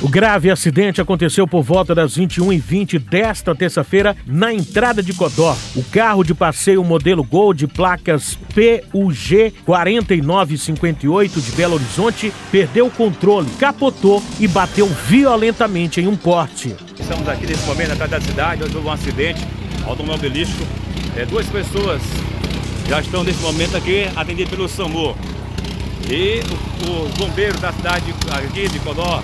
O grave acidente aconteceu por volta das 21h20 desta terça-feira na entrada de Codó. O carro de passeio modelo Gol de placas PUG 4958 de Belo Horizonte perdeu o controle, capotou e bateu violentamente em um porte. Estamos aqui nesse momento atrás da cidade, onde houve um acidente automobilístico. É, duas pessoas já estão nesse momento aqui atendidas pelo SAMU. E os bombeiros da cidade aqui de Codó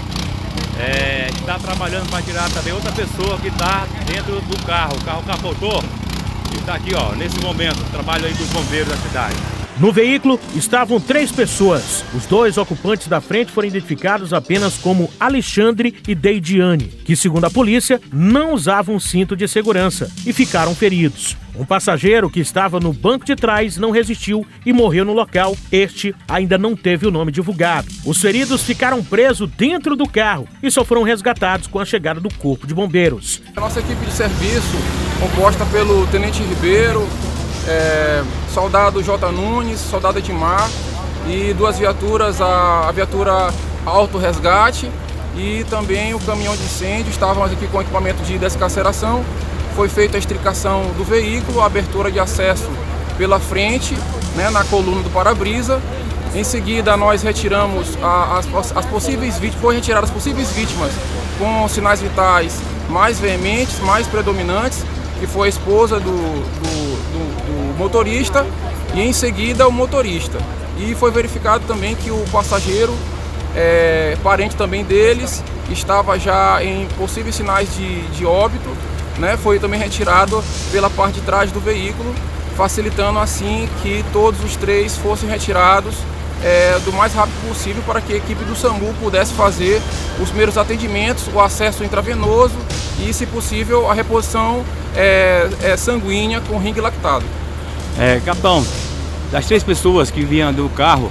é, está trabalhando para tirar também outra pessoa que está dentro do carro. O carro capotou e está aqui, ó, nesse momento, trabalho aí dos bombeiros da cidade. No veículo estavam três pessoas. Os dois ocupantes da frente foram identificados apenas como Alexandre e Deidiane, que, segundo a polícia, não usavam cinto de segurança e ficaram feridos. Um passageiro que estava no banco de trás não resistiu e morreu no local. Este ainda não teve o nome divulgado. Os feridos ficaram presos dentro do carro e só foram resgatados com a chegada do Corpo de Bombeiros. A nossa equipe de serviço, composta pelo Tenente Ribeiro, é, soldado J. Nunes, soldado Edmar e duas viaturas, a, a viatura Auto Resgate e também o caminhão de incêndio. Estávamos aqui com equipamento de descarceração. Foi feita a estricação do veículo, a abertura de acesso pela frente, né, na coluna do para-brisa. Em seguida, nós retiramos a, as, as possíveis vítimas, foi retiradas as possíveis vítimas com sinais vitais mais veementes, mais predominantes, que foi a esposa do, do, do, do motorista e em seguida o motorista. E foi verificado também que o passageiro, é, parente também deles, estava já em possíveis sinais de, de óbito, né? foi também retirado pela parte de trás do veículo, facilitando assim que todos os três fossem retirados é, do mais rápido possível para que a equipe do SAMU pudesse fazer os primeiros atendimentos, o acesso intravenoso e, se possível, a reposição é, é sanguínea com ringue lactado. É, capitão, das três pessoas que vinham do carro,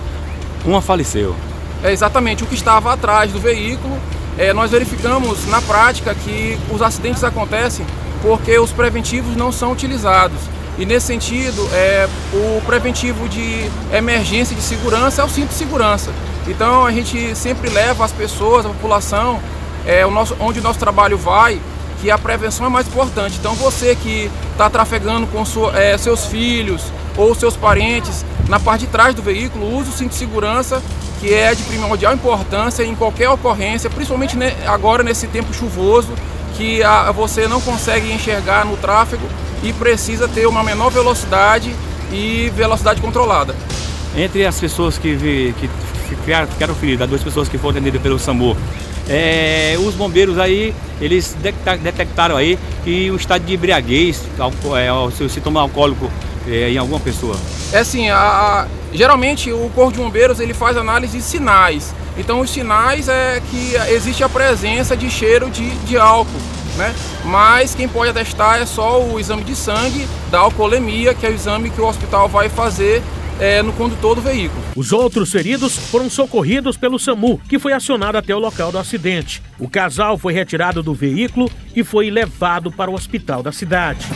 uma faleceu. É exatamente o que estava atrás do veículo. É, nós verificamos na prática que os acidentes acontecem porque os preventivos não são utilizados. E nesse sentido, é, o preventivo de emergência de segurança é o cinto de segurança. Então a gente sempre leva as pessoas, a população, é, o nosso, onde o nosso trabalho vai, que a prevenção é mais importante. Então você que está trafegando com sua, é, seus filhos ou seus parentes na parte de trás do veículo, use o cinto de segurança, que é de primordial importância em qualquer ocorrência, principalmente agora nesse tempo chuvoso, que a, você não consegue enxergar no tráfego e precisa ter uma menor velocidade e velocidade controlada. Entre as pessoas que, vi, que ficaram, ficaram feridas, as duas pessoas que foram atendidas pelo SAMU, é, os bombeiros aí, eles detectaram aí que o estado de embriaguez, é, o seu sintoma alcoólico é, em alguma pessoa. É assim, a, a, geralmente o Corpo de Bombeiros ele faz análise de sinais. Então os sinais é que existe a presença de cheiro de, de álcool. Né? Mas quem pode atestar é só o exame de sangue da alcoolemia, que é o exame que o hospital vai fazer é, no condutor do veículo. Os outros feridos foram socorridos pelo SAMU, que foi acionado até o local do acidente. O casal foi retirado do veículo e foi levado para o hospital da cidade.